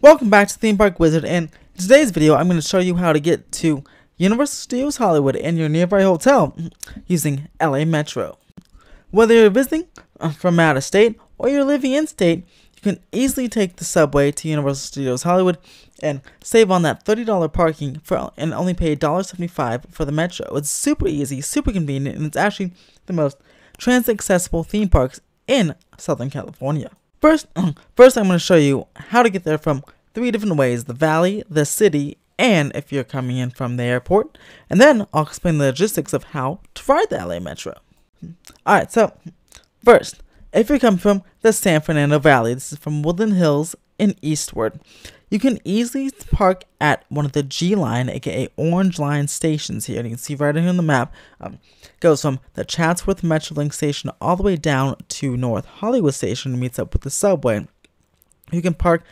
Welcome back to Theme Park Wizard and in today's video I'm going to show you how to get to Universal Studios Hollywood and your nearby hotel using LA Metro. Whether you're visiting uh, from out of state or you're living in state, you can easily take the subway to Universal Studios Hollywood and save on that $30 parking for and only pay $1.75 for the Metro. It's super easy, super convenient, and it's actually the most transit accessible theme parks in Southern California. First, first I'm going to show you how to get there from three different ways, the valley, the city, and if you're coming in from the airport. And then I'll explain the logistics of how to ride the LA Metro. Alright, so first, if you come from the San Fernando Valley, this is from Woodland Hills and eastward, you can easily park at one of the G Line, aka Orange Line stations here. And you can see right here on the map, um, goes from the Chatsworth Metrolink station all the way down to North Hollywood station and meets up with the subway. You can park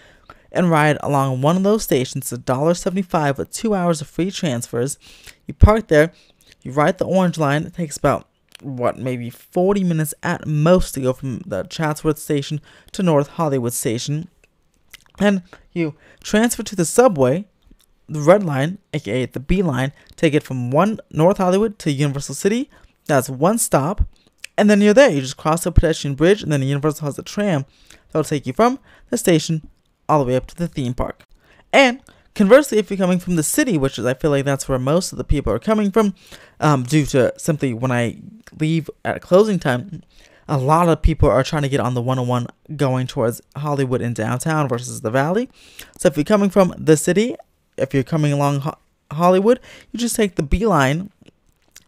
and ride along one of those stations, $1.75 with two hours of free transfers. You park there, you ride the Orange Line, it takes about what maybe 40 minutes at most to go from the Chatsworth station to North Hollywood station. And you transfer to the subway, the red line, aka the B line, take it from one North Hollywood to Universal City. That's one stop. And then you're there. You just cross the pedestrian bridge, and then Universal has a tram that will take you from the station all the way up to the theme park. And conversely, if you're coming from the city, which is I feel like that's where most of the people are coming from, um, due to simply when I leave at closing time, a lot of people are trying to get on the 101 going towards Hollywood and downtown versus the valley. So if you're coming from the city, if you're coming along Ho- Hollywood, you just take the B line,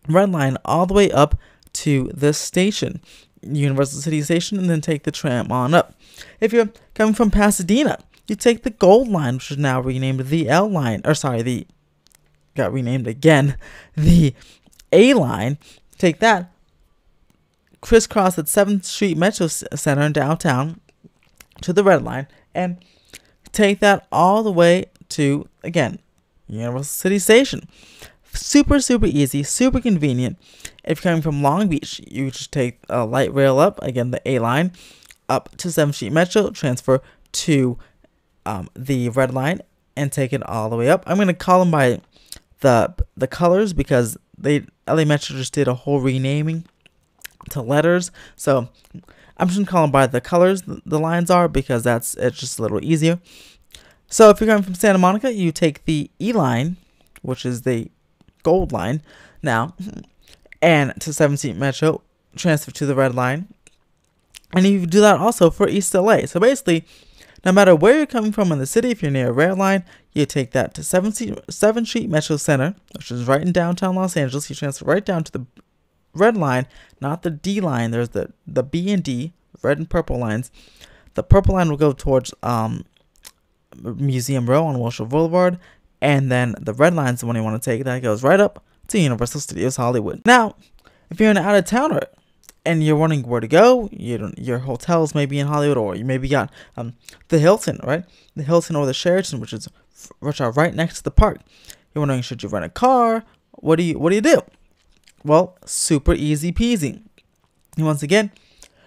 red line, all the way up to the station, Universal City Station, and then take the tram on up. If you're coming from Pasadena, you take the Gold Line, which is now renamed the L Line, or sorry, the got renamed again, the A Line. Take that crisscross at 7th Street Metro Center in downtown to the red line and take that all the way to, again, Universal City Station. Super, super easy, super convenient. If you're coming from Long Beach, you just take a light rail up, again, the A line, up to 7th Street Metro, transfer to um, the red line, and take it all the way up. I'm going to call them by the the colors because they LA Metro just did a whole renaming to letters. So I'm just gonna call them by the colors the lines are because that's it's just a little easier. So if you're coming from Santa Monica, you take the E line, which is the gold line now, and to 17th Metro, transfer to the red line. And you do that also for East LA. So basically, no matter where you're coming from in the city, if you're near a red line, you take that to 7th Street Metro Center, which is right in downtown Los Angeles. You transfer right down to the red line, not the D line. There's the the B and D, red and purple lines. The purple line will go towards um, Museum Row on Wilshire Boulevard, and then the red line is the one you want to take. That goes right up to Universal Studios Hollywood. Now, if you're an out of towner and you're wondering where to go, you don't, your hotels may be in Hollywood, or you maybe got um, the Hilton, right? The Hilton or the Sheraton, which is which are right next to the park. You're wondering should you rent a car? What do you what do you do? Well, super easy peasy. And once again,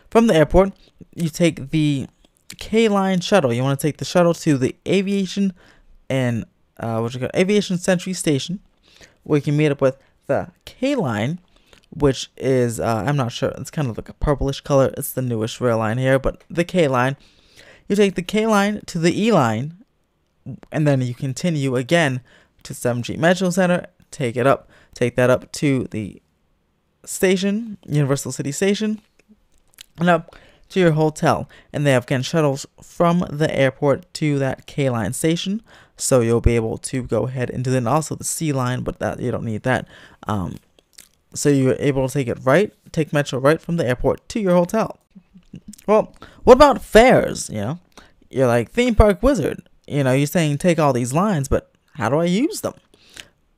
from the airport, you take the K line shuttle. You want to take the shuttle to the aviation and uh, what you call aviation century station, where you can meet up with the K line, which is uh, I'm not sure. It's kind of like a purplish color. It's the newest rail line here, but the K line. You take the K line to the E line, and then you continue again to 7G Metro Center. Take it up. Take that up to the station, Universal City Station, and up to your hotel. And they have again shuttles from the airport to that K line station. So you'll be able to go ahead and do then also the C line, but that you don't need that. Um, so you're able to take it right, take Metro right from the airport to your hotel. Well, what about fares? You know, you're like theme park wizard. You know, you're saying take all these lines, but how do I use them?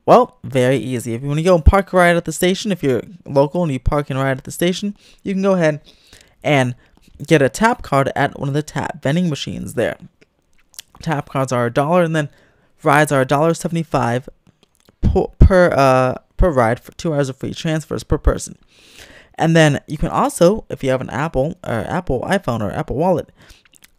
Well, very easy. If you want to go and park right at the station, if you're local and you park and ride at the station, you can go ahead and get a tap card at one of the tap vending machines there. Tap cards are a dollar, and then rides are a dollar seventy-five per uh per ride for two hours of free transfers per person. And then you can also, if you have an Apple or Apple iPhone or Apple Wallet,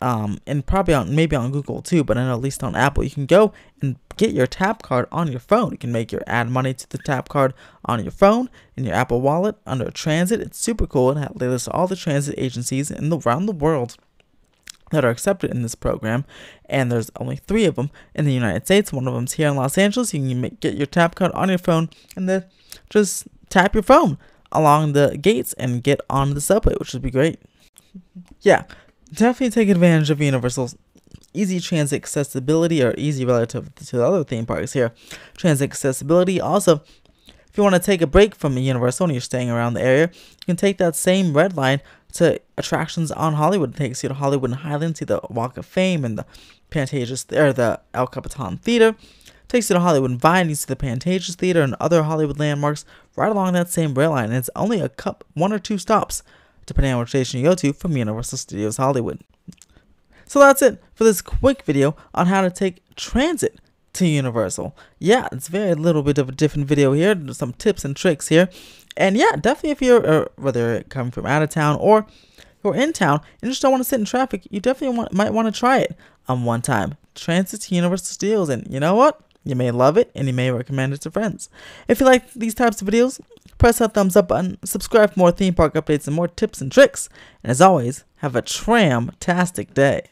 um, and probably on maybe on Google too, but at least on Apple, you can go and get your tap card on your phone. You can make your add money to the tap card on your phone in your Apple Wallet under Transit. It's super cool. It lists all the transit agencies in the, around the world that are accepted in this program, and there's only three of them in the United States. One of them's here in Los Angeles. You can make, get your tap card on your phone, and then just tap your phone along the gates and get on the subway, which would be great. Yeah, definitely take advantage of Universal's easy transit accessibility or easy relative to the other theme parks here. Transit accessibility. Also, if you want to take a break from Universal and you're staying around the area, you can take that same red line to attractions on Hollywood. It takes you to Hollywood and Highland, see the Walk of Fame and the Pantages or the El Capitan Theater. It takes you to Hollywood and Vine, you see the Pantages Theater and other Hollywood landmarks right along that same rail line. And it's only a cup, one or two stops depending on which station you go to from Universal Studios Hollywood. So that's it for this quick video on how to take transit to Universal. Yeah, it's very little bit of a different video here, some tips and tricks here. And yeah, definitely if you're, uh, whether coming from out of town or you're in town and just don't want to sit in traffic, you definitely want, might want to try it on one time. Transit to Universal Studios, and you know what? You may love it and you may recommend it to friends. If you like these types of videos, press that thumbs up button, subscribe for more theme park updates and more tips and tricks. And as always, have a tram-tastic day.